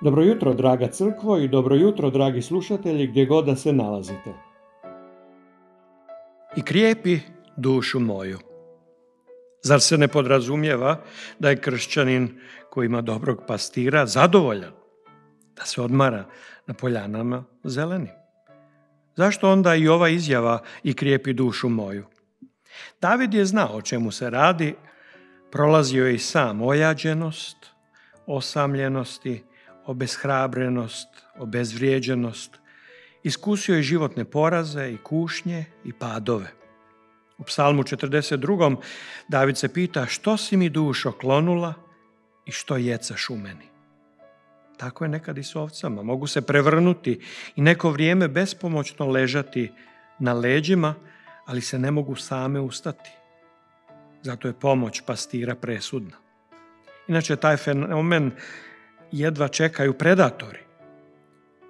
Dobro jutro, draga crkvo i dobro jutro, dragi slušatelji, gdje god da se nalazite. I krijepi dušu moju. Zar se ne podrazumijeva da je kršćanin koji ima dobrog pastira zadovoljan? Da se odmara na poljanama zelenim? Zašto onda i ova izjava i krijepi dušu moju? David je znao o čemu se radi, prolazio je i sam ojađenost, osamljenosti, obeshrabrenost, obezvrijeđenost, iskusio je životne poraze i kušnje i padove. U psalmu 42. David se pita što si mi dušo klonula i što jecaš u meni. Tako je nekad i s ovcama. Mogu se prevrnuti i neko vrijeme bespomoćno ležati na leđima, ali se ne mogu same ustati. Zato je pomoć pastira presudna. Inače, taj fenomen jedva čekaju predatori.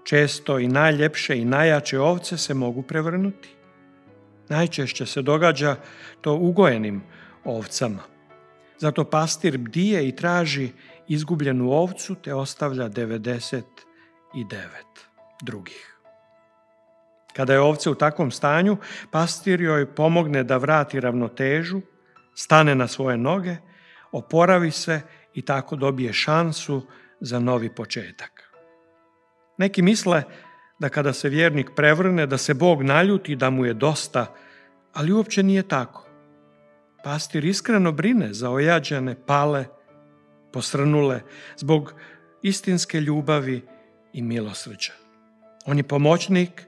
Često i najljepše i najjače ovce se mogu prevrnuti. Najčešće se događa to ugojenim ovcama. Zato pastir bdije i traži izgubljenu ovcu te ostavlja 99 drugih. Kada je ovce u takvom stanju, pastir joj pomogne da vrati ravnotežu, stane na svoje noge, oporavi se i tako dobije šansu za novi početak. Neki misle da kada se vjernik prevrne, da se Bog naljuti, da mu je dosta, ali uopće nije tako. Pastir iskreno brine za ojađane, pale, posrnule, zbog istinske ljubavi i milosrđa. On je pomoćnik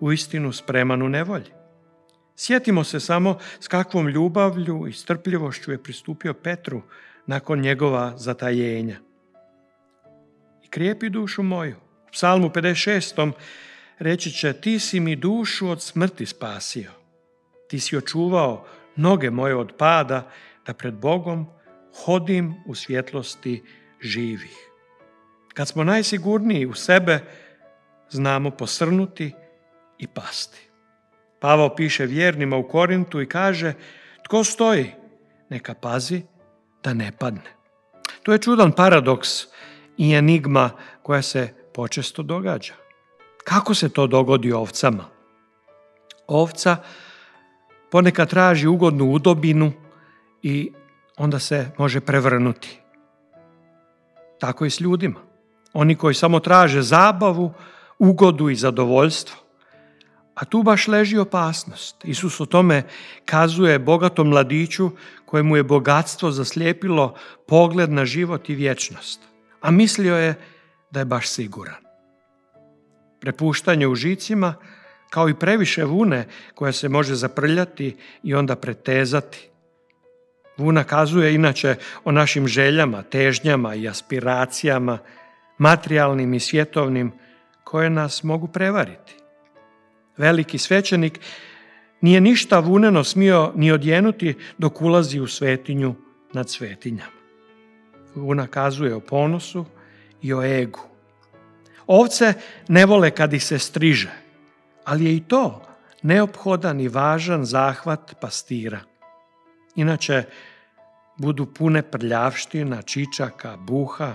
u istinu spreman u nevolji. Sjetimo se samo s kakvom ljubavlju i strpljivošću je pristupio Petru nakon njegova zatajenja i krijepi dušu moju. U psalmu 56. reći će ti si mi dušu od smrti spasio. Ti si očuvao noge moje od pada da pred Bogom hodim u svjetlosti živih. Kad smo najsigurniji u sebe, znamo posrnuti i pasti. Pavao piše vjernima u Korintu i kaže, tko stoji, neka pazi da ne padne. To je čudan paradoks i enigma koja se počesto događa. Kako se to dogodi ovcama? Ovca ponekad traži ugodnu udobinu i onda se može prevrnuti. Tako i s ljudima. Oni koji samo traže zabavu, ugodu i zadovoljstvo. A tu baš leži opasnost. Isus o tome kazuje bogatom mladiću kojemu je bogatstvo zaslijepilo pogled na život i vječnost a mislio je da je baš siguran. Prepuštanje u žicima, kao i previše vune koja se može zaprljati i onda pretezati. Vuna kazuje inače o našim željama, težnjama i aspiracijama, materijalnim i svjetovnim, koje nas mogu prevariti. Veliki svećenik nije ništa vuneno smio ni odjenuti dok ulazi u svetinju nad svetinjama unakazuje o ponosu i o egu. Ovce ne vole kad ih se striže, ali je i to neophodan i važan zahvat pastira. Inače, budu pune prljavština, čičaka, buha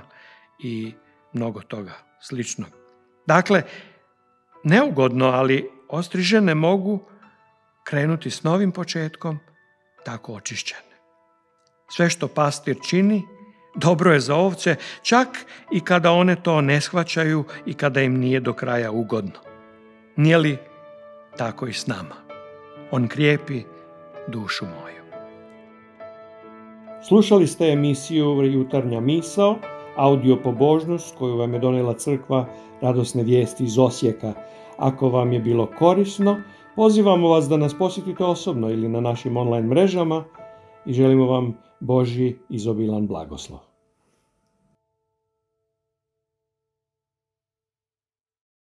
i mnogo toga sličnog. Dakle, neugodno, ali ostrižene mogu krenuti s novim početkom, tako očišćene. Sve što pastir čini, dobro je za ovce, čak i kada one to ne shvaćaju i kada im nije do kraja ugodno. Nije li tako i s nama? On krijepi dušu moju. Slušali ste emisiju Jutarnja misao, audio pobožnost koju vam je donijela crkva Radosne vijesti iz Osijeka. Ako vam je bilo korisno, pozivamo vas da nas posjetite osobno ili na našim online mrežama i želimo vam Boži izobilan blagoslov.